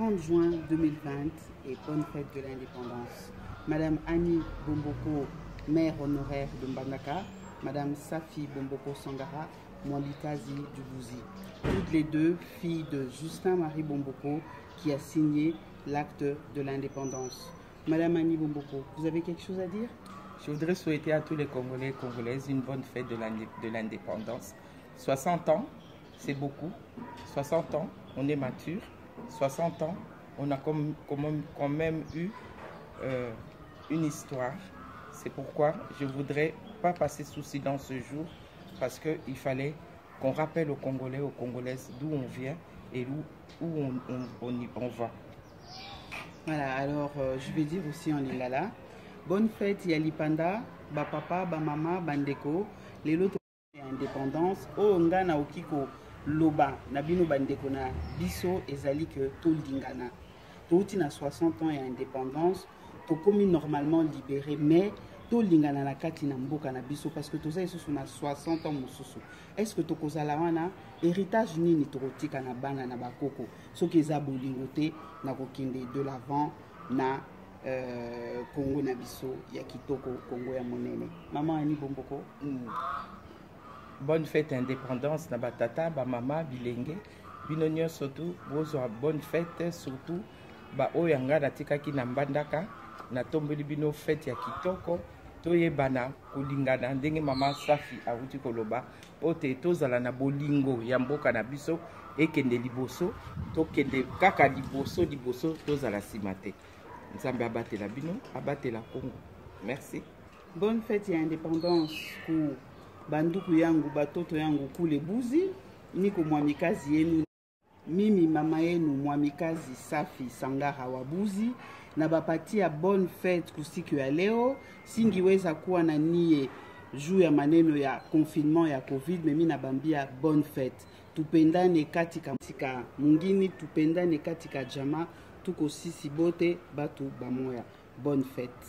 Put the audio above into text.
30 juin 2020 et bonne fête de l'indépendance. Madame Annie Bomboko, maire honoraire de Mbandaka, Madame Safi Bomboko Sangara, Mwalikazi du Bouzi. Toutes les deux filles de Justin-Marie Bomboko qui a signé l'acte de l'indépendance. Madame Annie Bomboko, vous avez quelque chose à dire? Je voudrais souhaiter à tous les Congolais et Congolaises une bonne fête de l'indépendance. 60 ans, c'est beaucoup. 60 ans, on est mature. 60 ans, on a quand même eu euh, une histoire. C'est pourquoi je ne voudrais pas passer sous silence ce jour parce qu'il fallait qu'on rappelle aux Congolais, aux Congolaises d'où on vient et où, on, va. Voilà, alors euh, je vais dire aussi en lingala. Bonne fête Yalipanda, ba papa, ba mama, bandeko, les lots indépendance, oh ngana okiko loba. Na bino bandeko na biso ezali ke tolingana touti na 60 ans ya indépendance tokomi normalement libéré mais tolingana na kati na mboka na biso parce que toza lisusu na 60 ans mosusu. Est ce que tokozala wana? Héritage nini tokotika na bana na bakoko? Soki eza bolingo te na kokende de l'avant na euh, kongo na biso ya kitoko kongo ya monene. Mama ani bomboko mm. Bonne fête indépendance na batata bamama bilenge bino nyonso tu bozwa bonne fête surtout baoyo yanga natikaki na mbandaka natombeli bino fete ya kitoko toyebana kolingana ndenge mama safi awuti koloba mpo te tozala na bolingo ya mboka na biso ekende liboso tokende kaka liboso liboso tozala nsima te. Nzambe abatela bino abatela kongo merci. Bonne fête ya indépendance banduku yangu batoto yangu kule buzi niko mwamikazi yenu. Mimi mama yenu mwamikazi safi sangara wa buzi na bapatia bonne fete kusiku ya leo. Singiweza kuwa na nie juu ya maneno ya confinement ya covid memi nabambia bonne fete, tupendane katika, katika mungini tupendane katika jama tuko sisi bote batu bamoya bonne fête